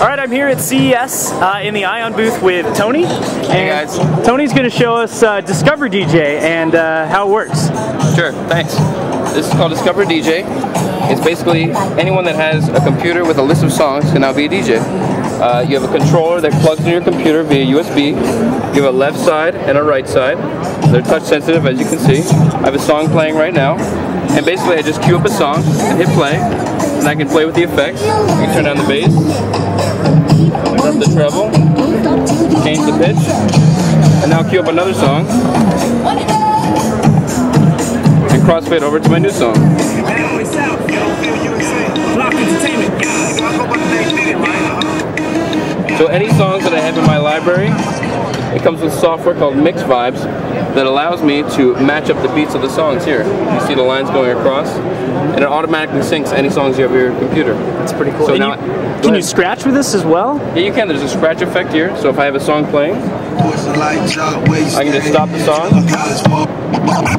All right, I'm here at CES uh, in the Ion booth with Tony. Hey guys. Tony's going to show us uh, Discover DJ and uh, how it works. Sure, thanks. This is called Discover DJ. It's basically anyone that has a computer with a list of songs can now be a DJ. Uh, you have a controller that plugs into your computer via USB. You have a left side and a right side. They're touch sensitive as you can see. I have a song playing right now. And basically I just cue up a song and hit play. And I can play with the effects. You can turn down the bass. The treble. Change the pitch. And now cue up another song. And crossfade over to my new song. So any songs that I have in my library, it comes with software called Mixvibes that allows me to match up the beats of the songs here. You see the lines going across, and it automatically syncs any songs you have on your computer. That's pretty cool. So And now, you- go can you scratch with this as well? Yeah, you can. There's a scratch effect here. So if I have a song playing, I can just stop the song.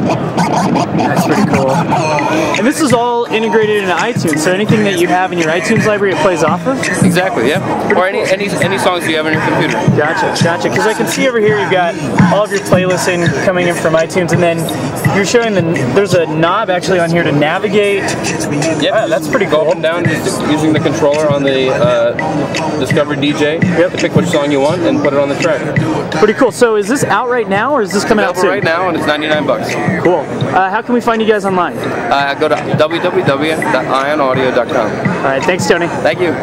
Pretty cool. And this is all integrated into iTunes, so anything that you have in your iTunes library it plays off of? exactly, yeah. Or any any any songs you have on your computer. Gotcha, gotcha. Because I can see over here you've got all of your playlists in coming in from iTunes, and then you're showing the there's a knob actually on here to navigate. Yeah, that's pretty cool. Hold down using the controller on the uh, Discover DJ to pick which song you want and put it on the track. Pretty cool. So is this out right now, or is this coming out soon? right now, and it's 99 bucks. Cool. Uh, how can we find you guys online? Uh, go to www.ionaudio.com. All right, thanks, Tony. Thank you.